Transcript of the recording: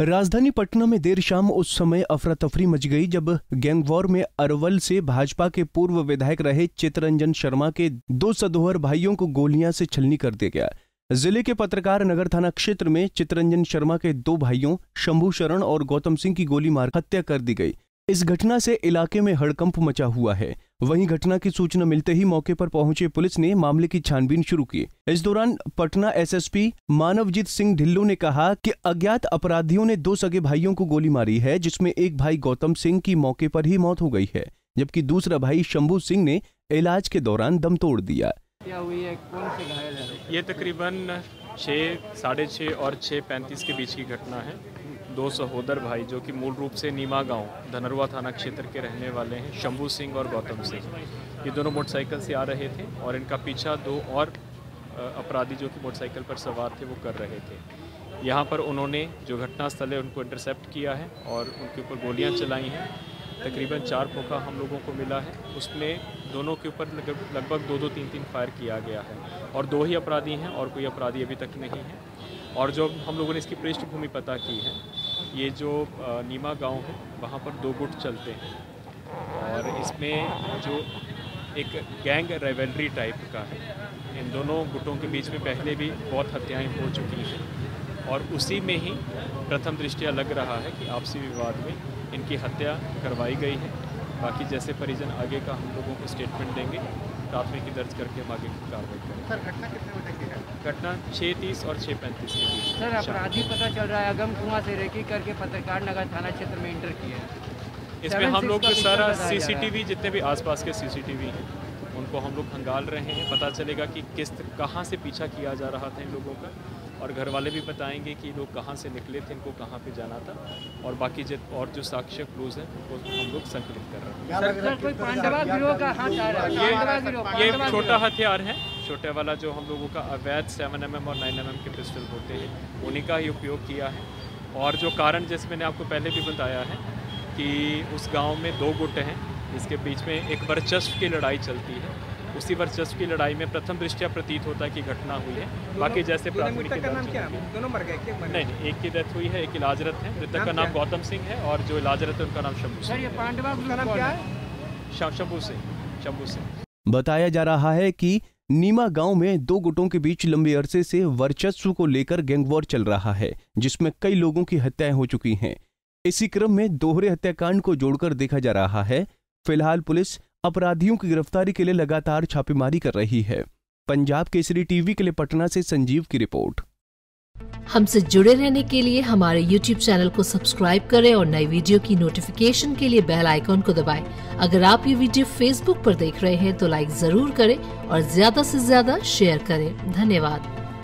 राजधानी पटना में देर शाम उस समय अफरा तफरी मच गई जब गैंगवॉर में अरवल से भाजपा के पूर्व विधायक रहे चित्ररंजन शर्मा के दो सदोहर भाइयों को गोलियाँ से छलनी कर दिया गया। ज़िले के पत्रकार नगर थाना क्षेत्र में चित्ररंजन शर्मा के दो भाइयों, शंभू शरण और गौतम सिंह की गोली मार हत्या कर दी गई। इस घटना से इलाके में हड़कंप मचा हुआ है। वहीं घटना की सूचना मिलते ही मौके पर पहुँचे पुलिस ने मामले की छानबीन शुरू की। इस दौरान पटना एसएसपी मानवजीत सिंह ढिल्लो ने कहा कि अज्ञात अपराधियों ने दो सगे भाइयों को गोली मारी है जिसमें एक भाई गौतम सिंह की मौके पर ही मौत हो गई है जबकि दूसरा भाई शंभू सिंह ने इलाज के दौरान दम तोड़ दिया। क्या हुई है? कौन से घायल है? ये तकरीबन छः साढ़े छः और छः पैंतीस के बीच की घटना है। दो सहोदर भाई जो कि मूल रूप से नीमा गाँव, धनरुआ थाना क्षेत्र के रहने वाले हैं, शंभू सिंह और गौतम सिंह। ये दोनों मोटरसाइकिल से आ रहे थे और इनका पीछा दो और अपराधी जो कि मोटरसाइकिल पर सवार थे वो कर रहे थे। यहाँ पर उन्होंने जो घटनास्थल है उनको इंटरसेप्ट किया है और उनके ऊपर गोलियाँ चलाई हैं। तकरीबन चार खोखा हम लोगों को मिला है। उसमें दोनों के ऊपर लगभग दो दो तीन तीन फायर किया गया है और दो ही अपराधी हैं और कोई अपराधी अभी तक नहीं है। और जो हम लोगों ने इसकी पृष्ठभूमि पता की है ये जो नीमा गाँव है, वहाँ पर दो गुट चलते हैं। और इसमें जो एक गैंग रेवलरी टाइप का है, इन दोनों गुटों के बीच में पहले भी बहुत हत्याएँ हो चुकी हैं। और उसी में ही प्रथम दृष्टिया लग रहा है कि आपसी विवाद में इनकी हत्या करवाई गई है। बाकी जैसे परिजन आगे का हम लोगों को स्टेटमेंट देंगे। प्राथमिकी दर्ज करके हम आगे की कार्रवाई करें सर घटना कितने बजे की है? घटना छः तीस और छः पैंतीस के बीच। सर अपराधी पता चल रहा है अगम कुआ से रेकी करके पत्रकार नगर थाना क्षेत्र में इंटर है। इसमें हम लोग सारा सीसीटीवी जितने भी आसपास के सीसीटीवी हैं उनको हम लोग खंगाल रहे हैं। पता चलेगा कि किस कहाँ से पीछा किया जा रहा था इन लोगों का। और घर वाले भी बताएँगे कि लोग कहाँ से निकले थे इनको कहाँ पे जाना था। और बाकी जित और जो साक्ष्य क्लूज हैं वो हम लोग संकलित कर रहे हैं। ये छोटा हथियार है। छोटे वाला जो हम लोगों का अवैध सेवन एम और नाइन एम के पिस्टल होते हैं उन्हीं का ही उपयोग किया है। और जो कारण जैसे मैंने आपको पहले भी बताया है कि उस गाँव में दो गुट हैं जिसके बीच में एक वर्चस्व की लड़ाई चलती है। उसी वर्चस्व की लड़ाई में प्रथम दृष्टिया प्रतीत होता है कि घटना हुई है। बाकी जैसे प्राथमिक दोनों मर गए नहीं नहीं एक की डेथ हुई है एक इलाजरत है। मृतक का नाम गौतम सिंह है और जो इलाजरत है उनका नाम शंभू सिंह शंभू सिंह शंभू सिंह। बताया जा रहा है कि नीमा गाँव में दो गुटों के बीच लंबे अरसे से वर्चस्व को लेकर गैंगवॉर चल रहा है जिसमें कई लोगों की हत्याएँ हो चुकी हैं। इसी क्रम में दोहरे हत्याकांड को जोड़कर देखा जा रहा है फ़िलहाल पुलिस अपराधियों की गिरफ्तारी के लिए लगातार छापेमारी कर रही है। पंजाब केसरी टीवी के लिए पटना से संजीव की रिपोर्ट। हमसे जुड़े रहने के लिए हमारे YouTube चैनल को सब्सक्राइब करें और नई वीडियो की नोटिफिकेशन के लिए बेल आइकॉन को दबाएँ। अगर आप ये वीडियो Facebook पर देख रहे हैं तो लाइक ज़रूर करें और ज़्यादा से ज़्यादा शेयर करें। धन्यवाद।